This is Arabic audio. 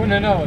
من هنا.